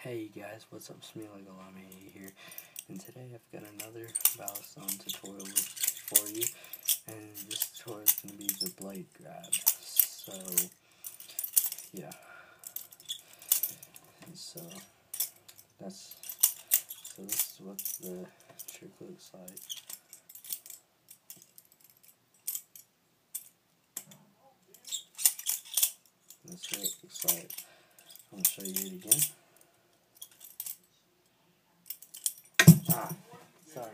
Hey guys, what's up? Smealigolame here, and today I've got another Balisong tutorial for you, and this tutorial is going to be the blade grab. So, yeah. and so, that's, so this is what the trick looks like. That's what it looks like. I'm going to show you it again. Ah, sorry.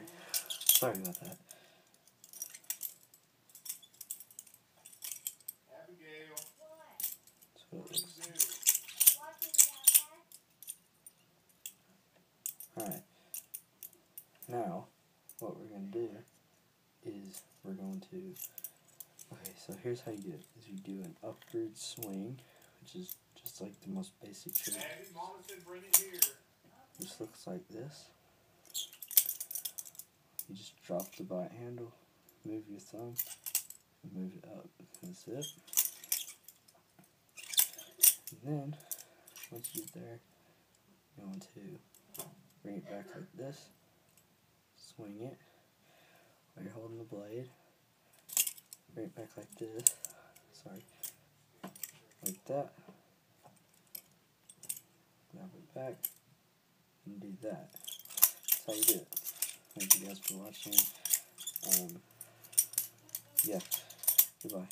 Sorry about that. Abigail. That's what it looks Alright. Now, what we're going to do is we're going to... Okay, so here's how you do it. Is you do an upward swing, which is just like the most basic trick. Daddy, Mama said bring it here. This looks like this. Drop the bite handle, move your thumb, and move it up. That's it. And then, once you get there, you want to bring it back like this, swing it while you're holding the blade, bring it back like this, sorry, like that, grab it back, and do that. That's how you do it. Thank you guys for watching. Um, yeah, goodbye.